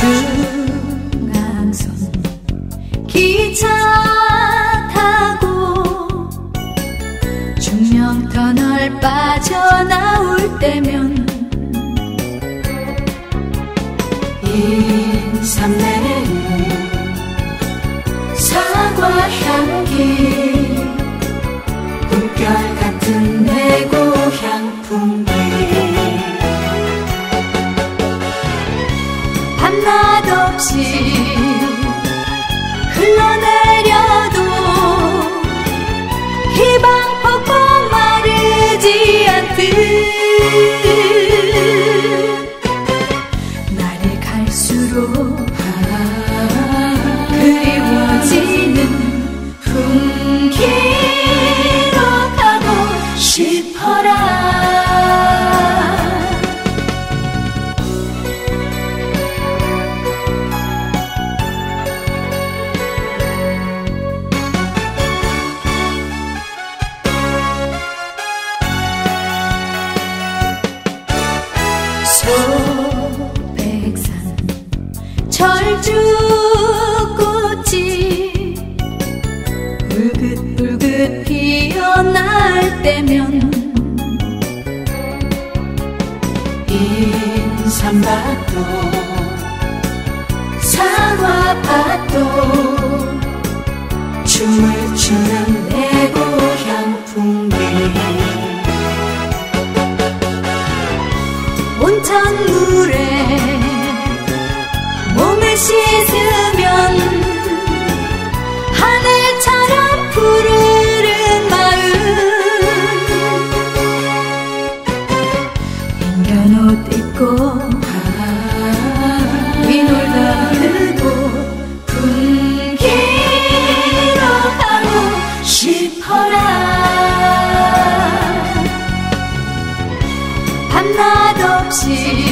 중앙선 기차 타고 중명터널 빠져나올 때면 인삼내는 사과향 밤낮 없이 때면 인삼밭도 사과밭도 춤을 추는 내 고향 풍경 온천물에 몸을 씻으며 싶어라. 밤낮 없이